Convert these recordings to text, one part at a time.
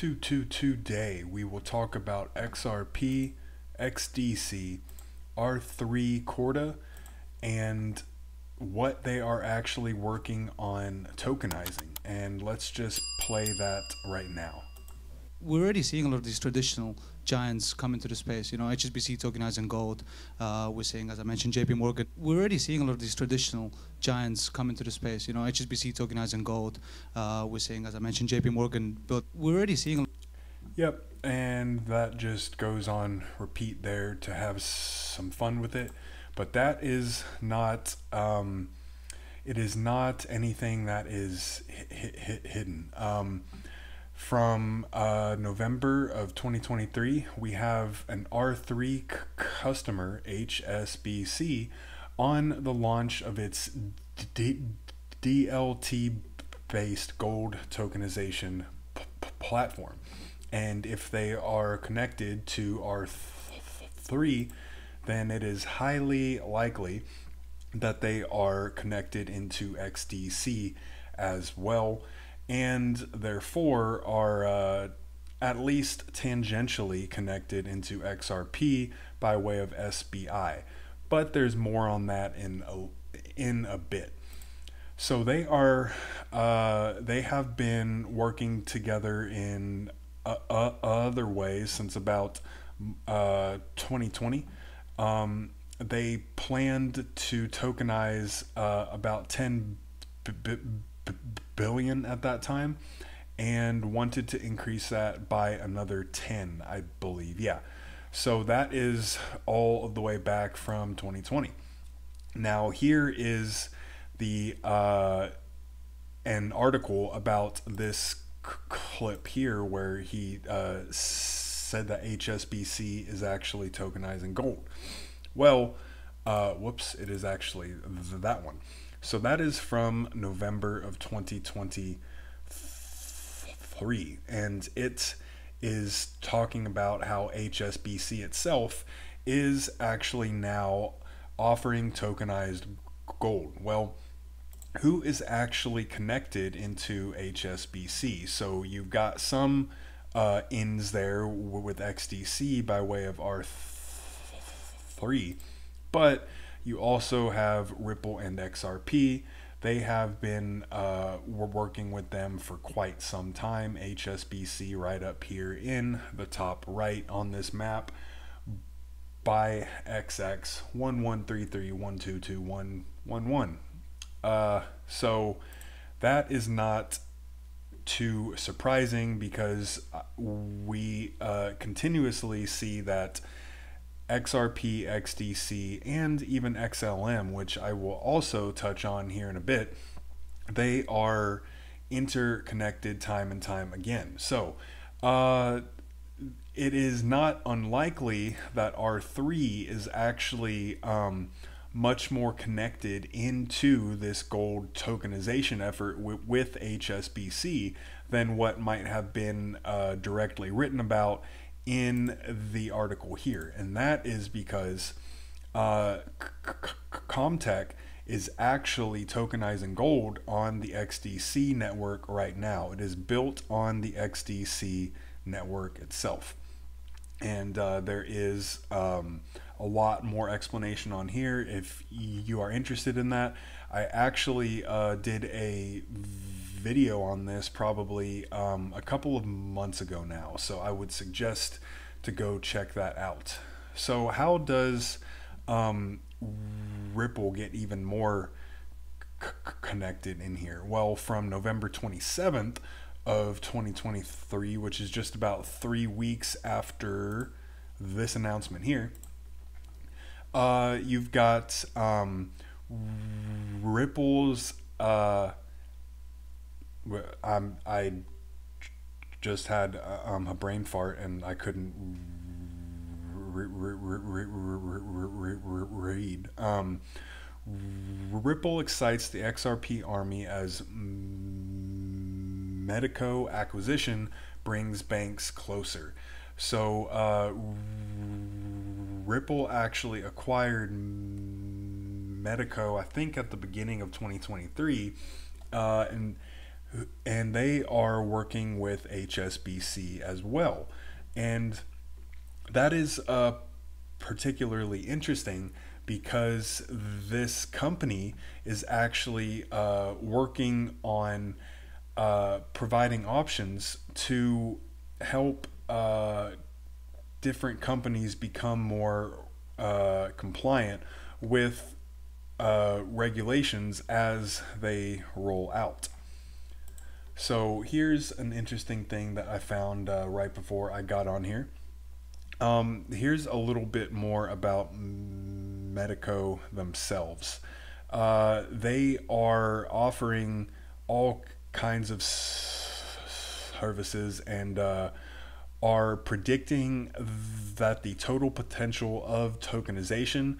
to to today we will talk about XRP, XDC, R3 Corda, and what they are actually working on tokenizing. And let's just play that right now. We're already seeing a lot of these traditional giants come into the space. You know, HSBC tokenizing gold. Uh, we're seeing, as I mentioned, JP Morgan. We're already seeing a lot of these traditional giants come into the space. You know, HSBC tokenizing gold. Uh, we're seeing, as I mentioned, JP Morgan. But we're already seeing. Yep, and that just goes on repeat there to have some fun with it. But that is not. Um, it is not anything that is hidden. Um, from uh, November of 2023, we have an R3 c- customer, HSBC, on the launch of its D- DLT based gold tokenization p- platform. And if they are connected to R3, then it is highly likely that they are connected into XDC as well and therefore are uh, at least tangentially connected into XRP by way of SBI. But there's more on that in a, in a bit. So they are uh, they have been working together in uh, uh other ways since about 2020. Uh, um, they planned to tokenize about 10 b- billion at that time and wanted to increase that by another 10, I believe. Yeah. So that is all of the way back from 2020. Now, here is the uh, an article about this c- clip here where he uh, said that HSBC is actually tokenizing gold. Well, uh, whoops, it is actually th- that one. So that is from November of 2023. And it is talking about how HSBC itself is actually now offering tokenized gold. Well, who is actually connected into HSBC? So you've got some uh, ins there with XDC by way of R3, but you also have Ripple and XRP. They have been uh, we're working with them for quite some time. HSBC right up here in the top right on this map by XX one one three three one two two one one one. Uh, so that is not too surprising because uh, we uh, continuously see that XRP, XDC, and even XLM, which I will also touch on here in a bit, they are interconnected time and time again. So, uh, it is not unlikely that R3 is actually um, much more connected into this gold tokenization effort w- with HSBC than what might have been uh, directly written about in the article here, and that is because uh, Comtech is actually tokenizing gold on the XDC network right now. It is built on the XDC network itself. And uh, there is um, a lot more explanation on here if you are interested in that. I actually uh, did a video on this probably um, a couple of months ago now, so I would suggest to go check that out. So, how does um, Ripple get even more connected in here? Well, from November 27th of 2023, which is just about three weeks after this announcement here, uh, you've got um, Ripple's. Uh, I just had uh, um, a brain fart and I couldn't read. Um, Ripple excites the XRP army as Metaco acquisition brings banks closer. So uh, Ripple actually acquired Metaco, I think, at the beginning of 2023, uh, and and they are working with HSBC as well. And that is uh, particularly interesting because this company is actually uh, working on uh, providing options to help uh, different companies become more uh, compliant with uh, regulations as they roll out. So here's an interesting thing that I found uh, right before I got on here. Um, here's a little bit more about Metaco themselves. Uh, they are offering all kinds of services and uh, are predicting that the total potential of tokenization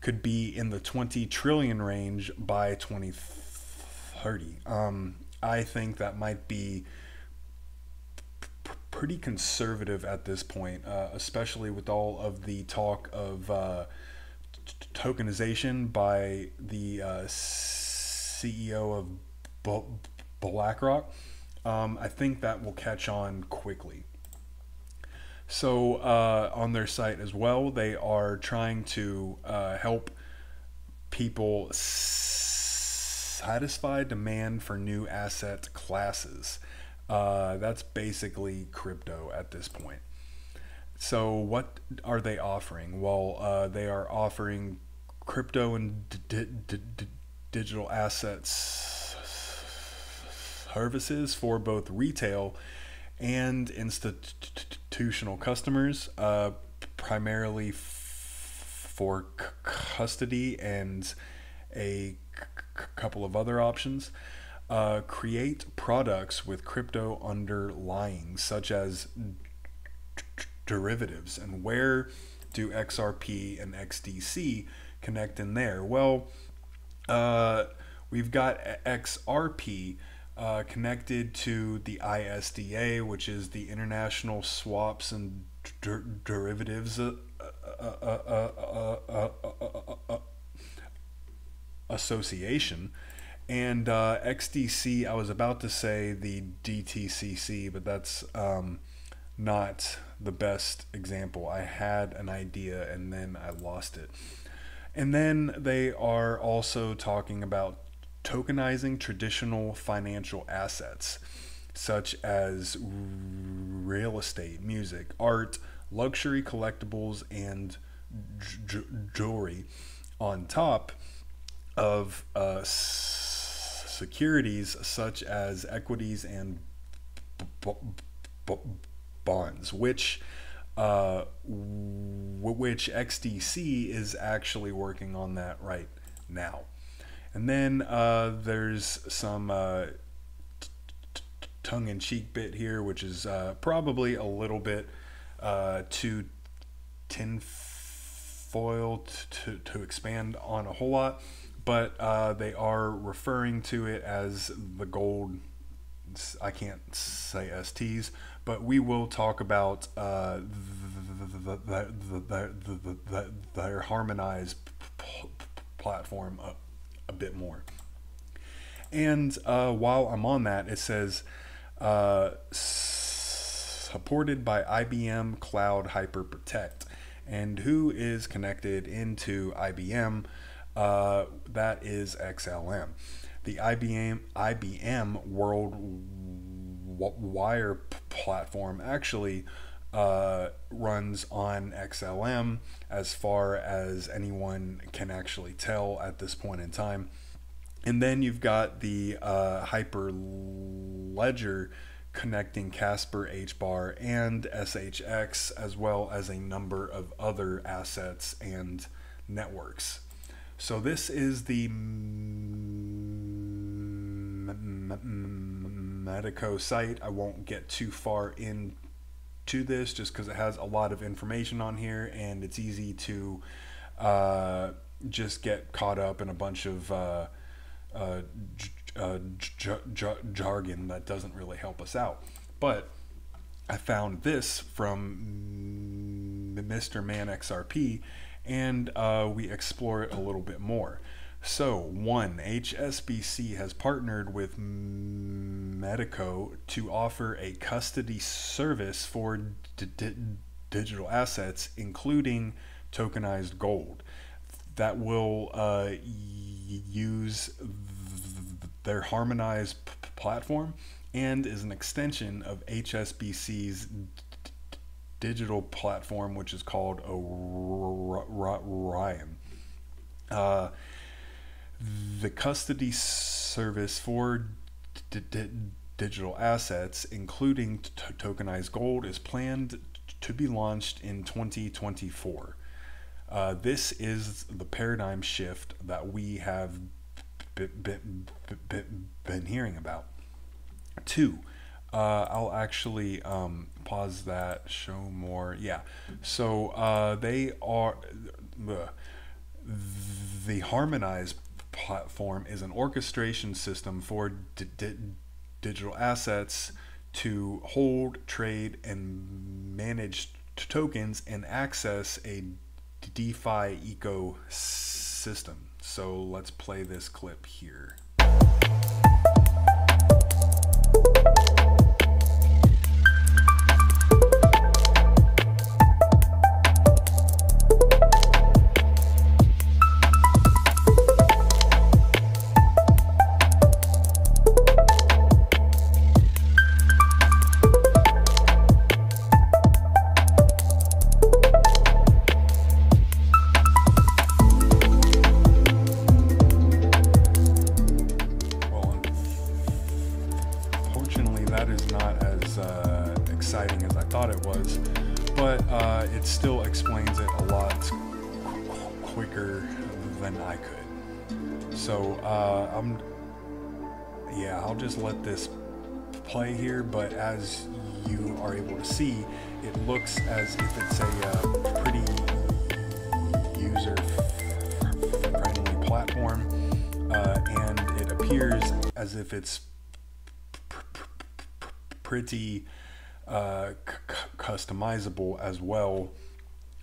could be in the 20 trillion range by 2030. Um, I think that might be p- pretty conservative at this point, uh, especially with all of the talk of uh, t- tokenization by the uh, CEO of B- BlackRock. Um, I think that will catch on quickly. So, uh, on their site as well, they are trying to uh, help people satisfy demand for new asset classes. Uh, that's basically crypto at this point. So, what are they offering? Well, uh, they are offering crypto and digital assets services for both retail and institutional customers, uh, primarily for c- custody and a c- couple of other options. Uh, create products with crypto underlying, such as d- derivatives. And where do XRP and XDC connect in there? Well, uh, we've got XRP uh, connected to the ISDA, which is the International Swaps and Der- Derivatives uh, uh, Association. And XDC, I was about to say the DTCC, but that's um, not the best example. I had an idea and then I lost it. And then they are also talking about tokenizing traditional financial assets such as real estate, music, art, luxury collectibles, and jewelry on top of uh, s- securities such as equities and b- b- bonds, which uh, w- which XDC is actually working on that right now. And then uh, there's some uh, t- t- tongue-in-cheek bit here, which is uh, probably a little bit uh, too tinfoil to, to expand on a whole lot, but uh, they are referring to it as the gold. I can't say STs, but we will talk about uh, the, the, the, their harmonized platform a bit more. And uh, while I'm on that, it says uh, supported by IBM Cloud Hyper Protect. And who is connected into IBM? Uh, that is XLM. The IBM IBM World Wire platform actually uh, runs on XLM as far as anyone can actually tell at this point in time. And then you've got the uh, Hyperledger connecting Casper, HBAR, and SHX, as well as a number of other assets and networks. So this is the Metaco site. I won't get too far in to this just because it has a lot of information on here and it's easy to uh, just get caught up in a bunch of uh, uh, uh, jargon that doesn't really help us out. But I found this from Mr. Man XRP and uh, we explore it a little bit more. So, one, HSBC has partnered with Metaco to offer a custody service for digital assets, including tokenized gold, that will uh, use their harmonized platform and is an extension of HSBC's digital platform, which is called Orion. Uh, the custody service for d- d- digital assets, including t- tokenized gold, is planned to be launched in 2024. Uh, this is the paradigm shift that we have b- b- b- been hearing about. Two, uh, I'll actually um, pause that, show more. Yeah, so uh, they are the, the harmonized platform is an orchestration system for digital assets to hold, trade, and manage tokens and access a DeFi ecosystem. So let's play this clip here. It was, but uh, it still explains it a lot qu- quicker than I could. So uh, I'm, yeah, I'll just let this play here. But as you are able to see, it looks as if it's a uh, pretty user-friendly platform uh, and it appears as if it's pr- pr- pr- pretty uh, c- customizable as well,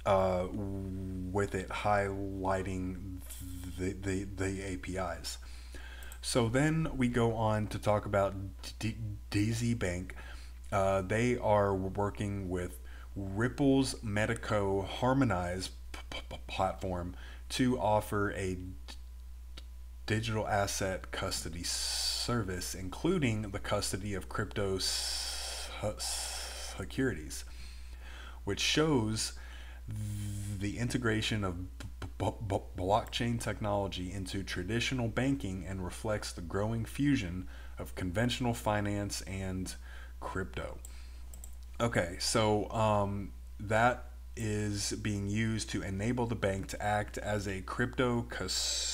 uh, with it highlighting the, the, the APIs. So then we go on to talk about D- DZ Bank. Uh, they are working with Ripple's Metaco Harmonized p- p- platform to offer a digital asset custody service, including the custody of crypto s- securities, which shows the integration of blockchain technology into traditional banking and reflects the growing fusion of conventional finance and crypto. Okay, so um, that is being used to enable the bank to act as a crypto custodian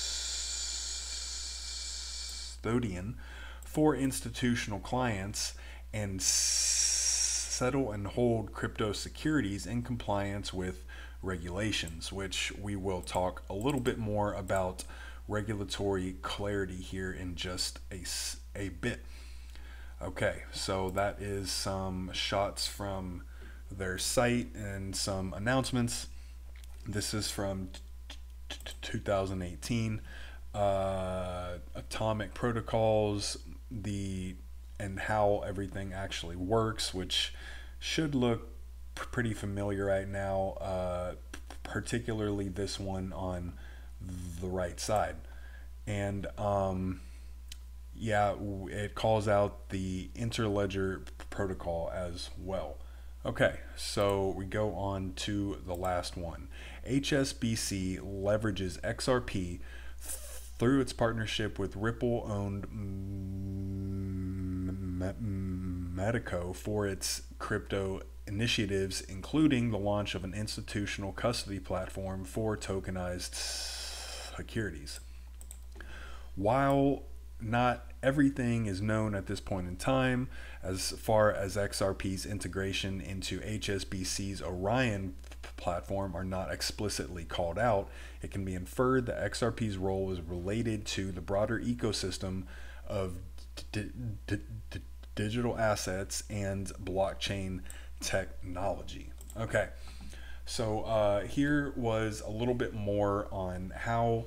for institutional clients and settle and hold crypto securities in compliance with regulations, which we will talk a little bit more about regulatory clarity here in just a, a bit. Okay, so that is some shots from their site and some announcements. This is from t- t- t- 2018. Uh, atomic protocols, the and how everything actually works, which should look pretty familiar right now, uh, particularly this one on the right side. And um, yeah, it calls out the interledger protocol as well. Okay, so we go on to the last one. HSBC leverages XRP through its partnership with Ripple owned Metaco for its crypto initiatives, including the launch of an institutional custody platform for tokenized securities. While not everything is known at this point in time as far as XRP's integration into HSBC's Orion platform are not explicitly called out, it can be inferred that XRP's role is related to the broader ecosystem of digital assets and blockchain technology. Okay, so uh, here was a little bit more on how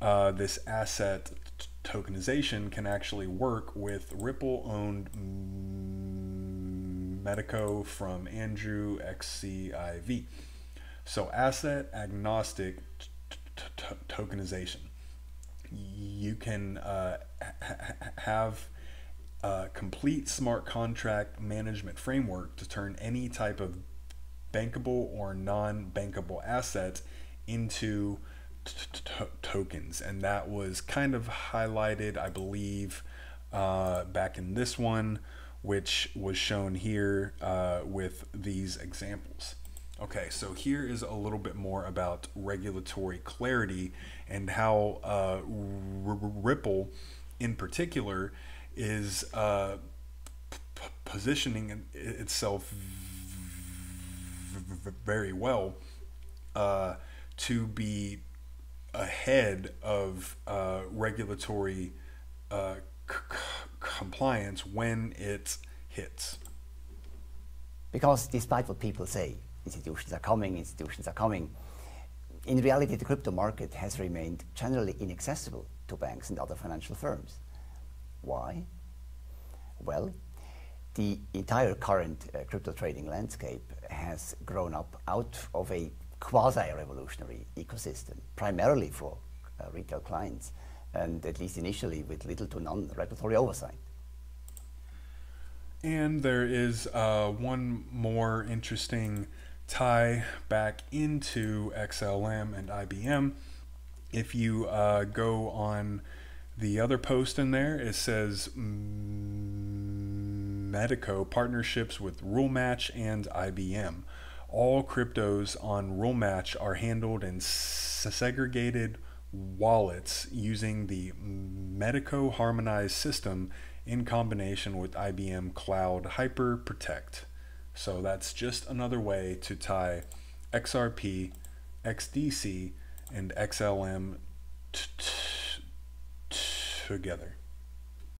uh, this asset t- tokenization can actually work with Ripple owned Metaco from Andrew XCIV. So, asset agnostic t- t- tokenization. You can uh, ha- have a complete smart contract management framework to turn any type of bankable or non bankable asset into tokens. And that was kind of highlighted, I believe, uh, back in this one, which was shown here uh, with these examples. Okay, so here is a little bit more about regulatory clarity and how uh, Ripple, in particular, is uh, positioning itself very well uh, to be ahead of uh, regulatory uh, compliance when it hits. Because despite what people say, institutions are coming, institutions are coming, in reality, the crypto market has remained generally inaccessible to banks and other financial firms. Why? Well, the entire current uh, crypto trading landscape has grown up out of a quasi-revolutionary ecosystem, primarily for uh, retail clients, and at least initially with little to none regulatory oversight. And there is uh, one more interesting tie back into XLM and IBM. If you uh, go on the other post in there, it says Metaco partnerships with RuleMatch and IBM. All cryptos on RuleMatch are handled in segregated wallets using the Metaco harmonized system in combination with IBM Cloud Hyper Protect. So that's just another way to tie XRP, XDC, and XLM together.